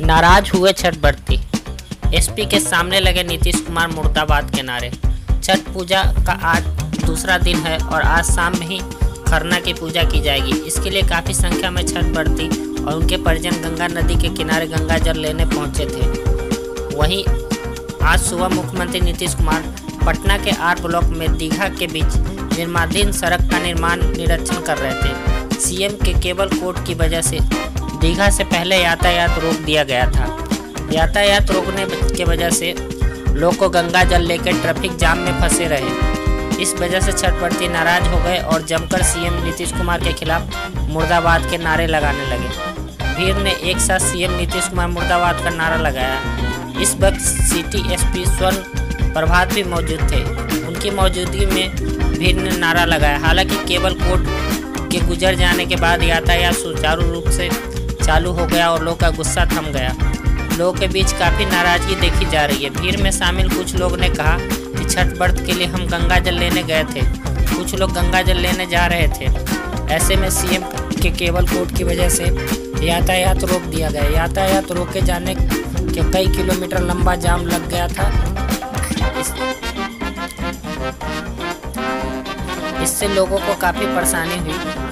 नाराज़ हुए छठ व्रती एसपी के सामने लगे नीतीश कुमार मुर्दाबाद के नारे। छठ पूजा का आज दूसरा दिन है और आज शाम में ही खरना की पूजा की जाएगी। इसके लिए काफ़ी संख्या में छठ व्रती और उनके परिजन गंगा नदी के किनारे गंगा जल लेने पहुँचे थे। वहीं आज सुबह मुख्यमंत्री नीतीश कुमार पटना के आर ब्लॉक में दीघा के बीच निर्माणाधीन सड़क का निर्माण निरीक्षण कर रहे थे। सीएम के केबल कोड की वजह से दीघा से पहले यातायात रोक दिया गया था। यातायात रोकने के वजह से लोग को गंगा जल लेकर ट्रैफ़िक जाम में फंसे रहे। इस वजह से छठवर्ती नाराज़ हो गए और जमकर सीएम नीतीश कुमार के खिलाफ मुर्दाबाद के नारे लगाने लगे। भीड़ ने एक साथ सीएम नीतीश कुमार मुर्दाबाद का नारा लगाया। इस वक्त सिटी एसपी स्वर्ण प्रभात भी मौजूद थे। उनकी मौजूदगी में भीड़ ने नारा लगाया। हालाँकि केबल कोर्ट के गुजर जाने के बाद यातायात सुचारू रूप से चालू हो गया और लोग का गुस्सा थम गया। लोगों के बीच काफ़ी नाराज़गी देखी जा रही है। भीड़ में शामिल कुछ लोग ने कहा कि छठ व्रत के लिए हम गंगा जल लेने गए थे। कुछ लोग गंगा जल लेने जा रहे थे। ऐसे में सीएम के केबल कोर्ट की वजह से यातायात रोक दिया गया। यातायात रोके जाने के कई किलोमीटर लंबा जाम लग गया था। इस, इससे लोगों को काफ़ी परेशानी हुई।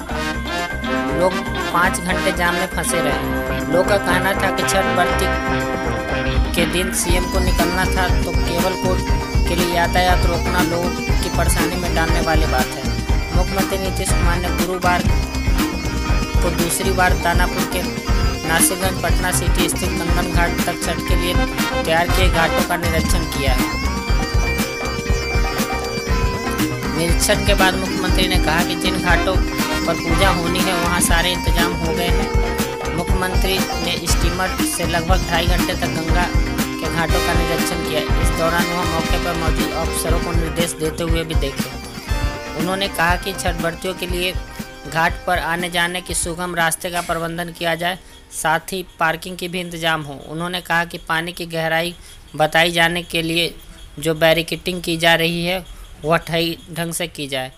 लोग पाँच घंटे जाम में फंसे रहे। लोग का कहना था कि छठ व्रती के दिन सीएम को निकलना था तो केवल कोर्ट के लिए यातायात रोकना लोगों की परेशानी में डालने वाली बात है। मुख्यमंत्री नीतीश कुमार ने गुरुवार को दूसरी बार दानापुर के नासिरगंज पटना सिटी स्थित कंगन घाट तक छठ के लिए तैयार किए घाटों का निरीक्षण किया है। निरीक्षण के बाद मुख्यमंत्री ने कहा कि जिन घाटों पर पूजा होनी है, वहाँ सारे इंतज़ाम हो गए हैं। मुख्यमंत्री ने स्टीमर से लगभग ढाई घंटे तक गंगा के घाटों का निरीक्षण किया। इस दौरान वह मौके पर मौजूद अफसरों को निर्देश देते हुए भी देखे। उन्होंने कहा कि छठ व्रतियों के लिए घाट पर आने जाने की सुगम रास्ते का प्रबंधन किया जाए, साथ ही पार्किंग की भी इंतज़ाम हो। उन्होंने कहा कि पानी की गहराई बताई जाने के लिए जो बैरिकेटिंग की जा रही है, वह ढंग से की जाए।